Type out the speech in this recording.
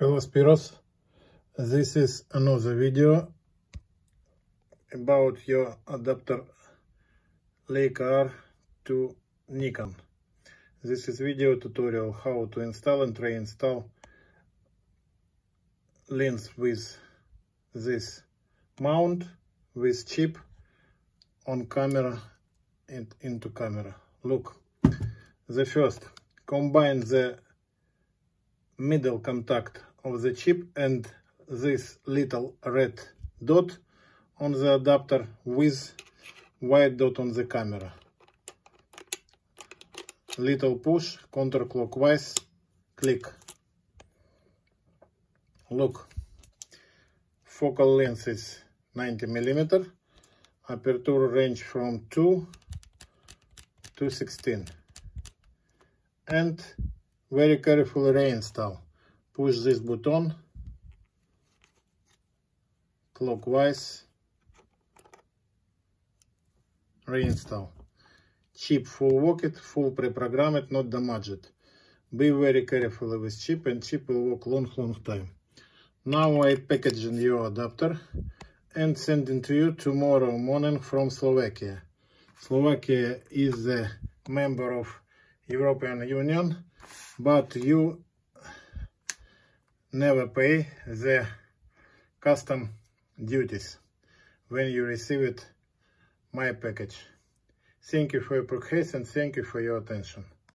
Hello Spyros, this is another video about your adapter Leica to Nikon. This is video tutorial how to install and reinstall lens with this mount with chip on camera and into camera. Look, the first combine the middle contact of the chip and this little red dot on the adapter with white dot on the camera. Little push counterclockwise, click. Look, focal length is 90 millimeter, aperture range from 2 to 16 and very carefully reinstall. Push this button clockwise. Reinstall. Chip full work it, full pre-program it, not damage it. Be very careful with chip and chip will work long, long time. Now I packaging your adapter and sending to you tomorrow morning from Slovakia. Slovakia is a member of European Union but you never pay the custom duties when you receive it my package. Thank you for your progress and thank you for your attention